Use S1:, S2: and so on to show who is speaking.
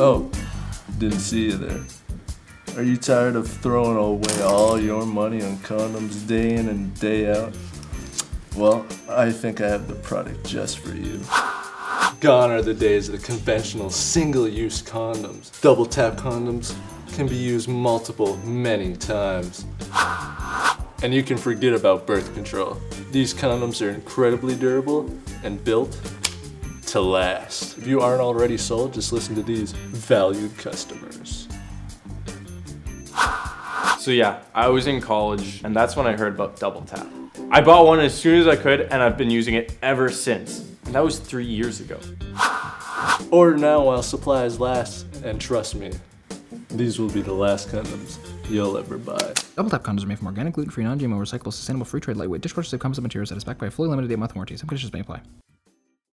S1: Oh, didn't see you there. Are you tired of throwing away all your money on condoms day in and day out? Well, I think I have the product just for you. Gone are the days of the conventional single-use condoms. Double tap condoms can be used multiple, many times. And you can forget about birth control. These condoms are incredibly durable and built to last. If you aren't already sold, just listen to these valued customers.
S2: So yeah, I was in college and that's when I heard about Double Tap. I bought one as soon as I could and I've been using it ever since. And that was three years ago.
S1: Order now while supplies last, and trust me, these will be the last condoms you'll ever buy.
S3: Double Tap condoms are made from organic, gluten-free, non-GMO, recyclable, sustainable, free trade, lightweight, dishwasher safe composite materials that is backed by a fully limited 8-month warranty. Some conditions may apply.